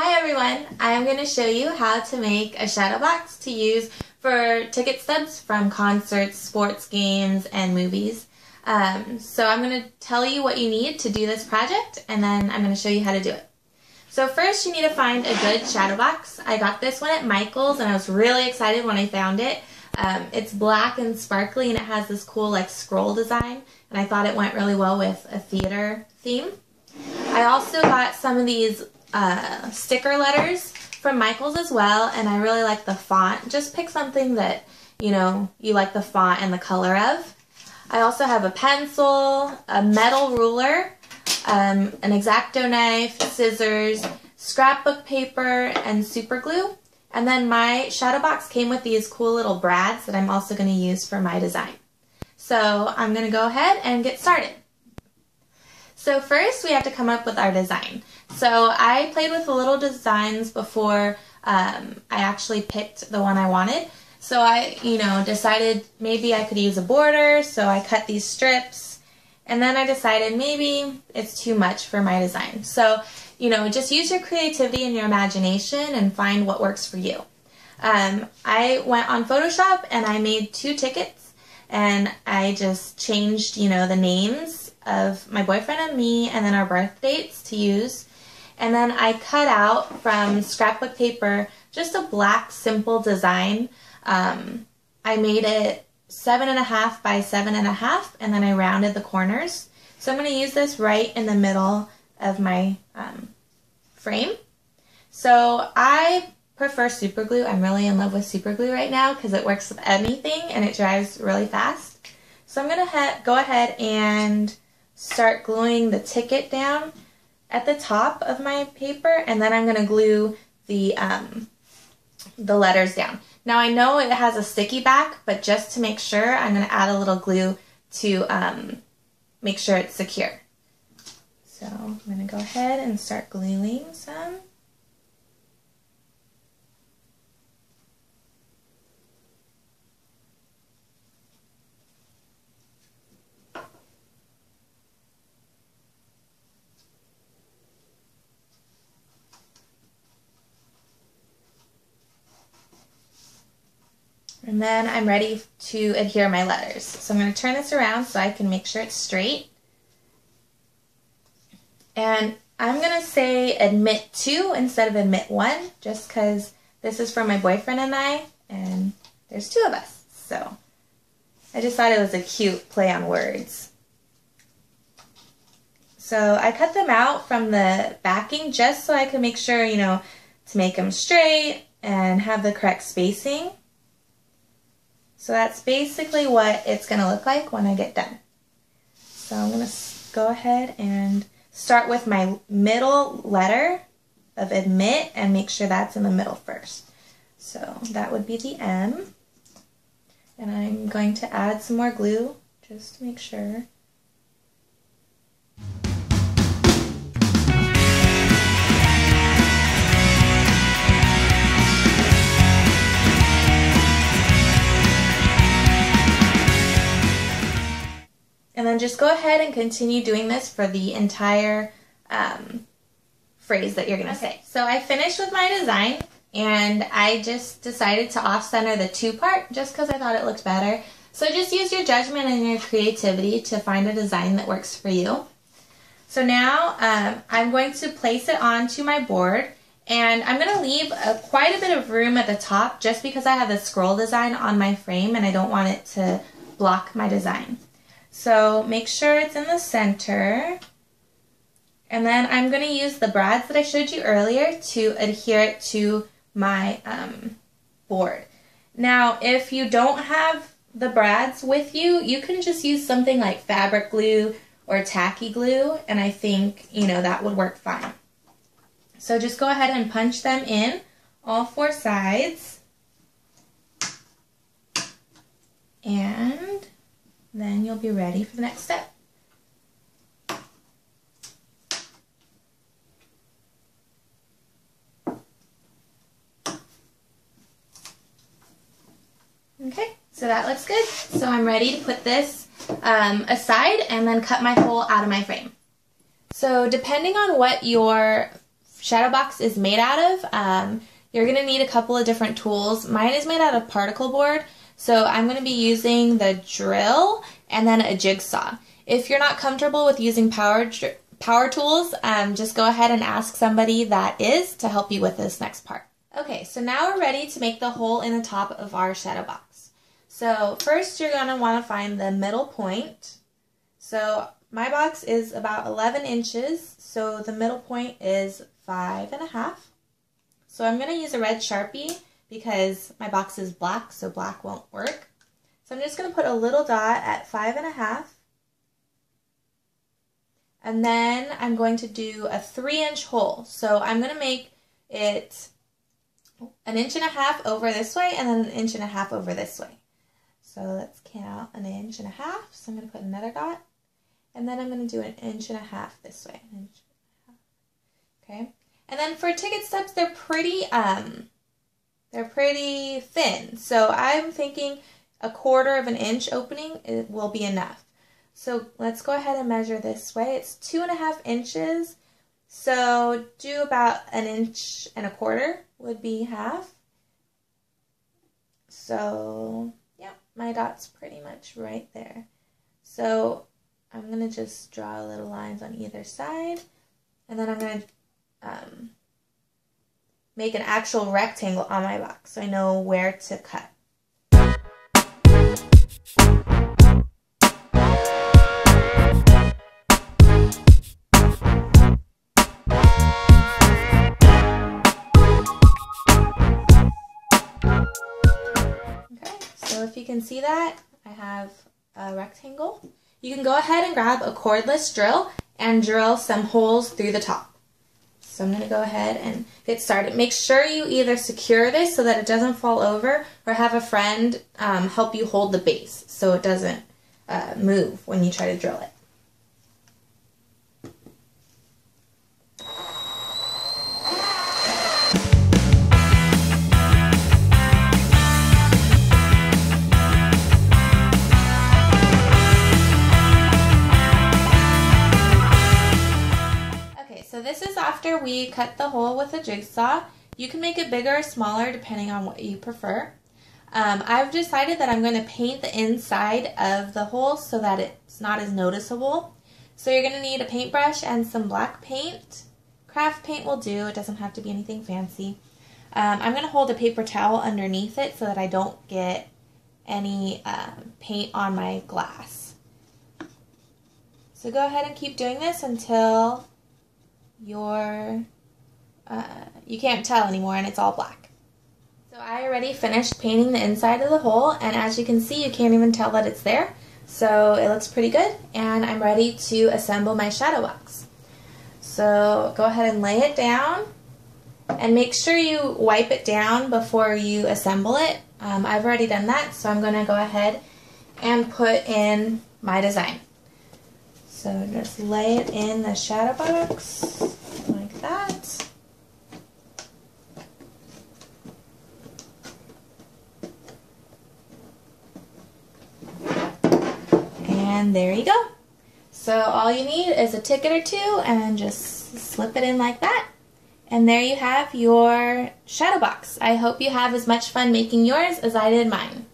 Hi everyone, I'm going to show you how to make a shadow box to use for ticket stubs from concerts, sports games, and movies. Um, so I'm going to tell you what you need to do this project and then I'm going to show you how to do it. So first you need to find a good shadow box. I got this one at Michael's and I was really excited when I found it. Um, it's black and sparkly and it has this cool like scroll design and I thought it went really well with a theater theme. I also got some of these uh, sticker letters from Michaels as well, and I really like the font. Just pick something that, you know, you like the font and the color of. I also have a pencil, a metal ruler, um, an X-Acto knife, scissors, scrapbook paper, and super glue. And then my shadow box came with these cool little brads that I'm also going to use for my design. So I'm going to go ahead and get started. So first we have to come up with our design. So I played with the little designs before um, I actually picked the one I wanted. So I, you know, decided maybe I could use a border, so I cut these strips. And then I decided maybe it's too much for my design. So, you know, just use your creativity and your imagination and find what works for you. Um, I went on Photoshop and I made two tickets and I just changed, you know, the names of my boyfriend and me and then our birth dates to use and then I cut out from scrapbook paper just a black simple design. Um, I made it seven and a half by seven and a half and then I rounded the corners. So I'm going to use this right in the middle of my um, frame. So I prefer super glue. I'm really in love with super glue right now because it works with anything and it dries really fast. So I'm going to go ahead and start gluing the ticket down at the top of my paper and then I'm going to glue the, um, the letters down. Now I know it has a sticky back, but just to make sure, I'm going to add a little glue to um, make sure it's secure. So I'm going to go ahead and start gluing some. And then I'm ready to adhere my letters. So I'm going to turn this around so I can make sure it's straight. And I'm going to say admit two instead of admit one, just because this is for my boyfriend and I, and there's two of us. So I just thought it was a cute play on words. So I cut them out from the backing just so I could make sure, you know, to make them straight and have the correct spacing. So that's basically what it's going to look like when I get done. So I'm going to go ahead and start with my middle letter of admit and make sure that's in the middle first. So that would be the M. And I'm going to add some more glue just to make sure. And then just go ahead and continue doing this for the entire um, phrase that you're going to okay. say. So I finished with my design and I just decided to off-center the two part just because I thought it looked better. So just use your judgment and your creativity to find a design that works for you. So now um, I'm going to place it onto my board and I'm going to leave a, quite a bit of room at the top just because I have the scroll design on my frame and I don't want it to block my design. So make sure it's in the center. And then I'm going to use the brads that I showed you earlier to adhere it to my um, board. Now, if you don't have the brads with you, you can just use something like fabric glue or tacky glue, and I think, you know, that would work fine. So just go ahead and punch them in all four sides. And then you'll be ready for the next step. Okay, so that looks good. So I'm ready to put this um, aside and then cut my hole out of my frame. So depending on what your shadow box is made out of. Um, you're going to need a couple of different tools. Mine is made out of particle board, so I'm going to be using the drill and then a jigsaw. If you're not comfortable with using power power tools, um, just go ahead and ask somebody that is to help you with this next part. Okay, so now we're ready to make the hole in the top of our shadow box. So first you're going to want to find the middle point. So my box is about 11 inches, so the middle point is five and a half. So I'm going to use a red Sharpie because my box is black, so black won't work. So I'm just going to put a little dot at five and a half. And then I'm going to do a three inch hole. So I'm going to make it an inch and a half over this way and then an inch and a half over this way. So let's count an inch and a half. So I'm going to put another dot. And then I'm going to do an inch and a half this way. Okay. And then for ticket stubs, they're pretty, um, they're pretty thin. So I'm thinking a quarter of an inch opening it will be enough. So let's go ahead and measure this way. It's two and a half inches. So do about an inch and a quarter would be half. So yeah, my dot's pretty much right there. So I'm going to just draw little lines on either side. And then I'm going to um, make an actual rectangle on my box so I know where to cut. Okay, so if you can see that, I have a rectangle. You can go ahead and grab a cordless drill and drill some holes through the top. So I'm going to go ahead and get started. Make sure you either secure this so that it doesn't fall over or have a friend um, help you hold the base so it doesn't uh, move when you try to drill it. After we cut the hole with a jigsaw, you can make it bigger or smaller depending on what you prefer. Um, I've decided that I'm going to paint the inside of the hole so that it's not as noticeable. So you're going to need a paintbrush and some black paint. Craft paint will do, it doesn't have to be anything fancy. Um, I'm going to hold a paper towel underneath it so that I don't get any uh, paint on my glass. So go ahead and keep doing this until your, uh, you can't tell anymore and it's all black. So I already finished painting the inside of the hole and as you can see you can't even tell that it's there. So it looks pretty good and I'm ready to assemble my shadow box. So go ahead and lay it down and make sure you wipe it down before you assemble it. Um, I've already done that so I'm going to go ahead and put in my design. So just lay it in the shadow box like that. And there you go. So all you need is a ticket or two and just slip it in like that. And there you have your shadow box. I hope you have as much fun making yours as I did mine.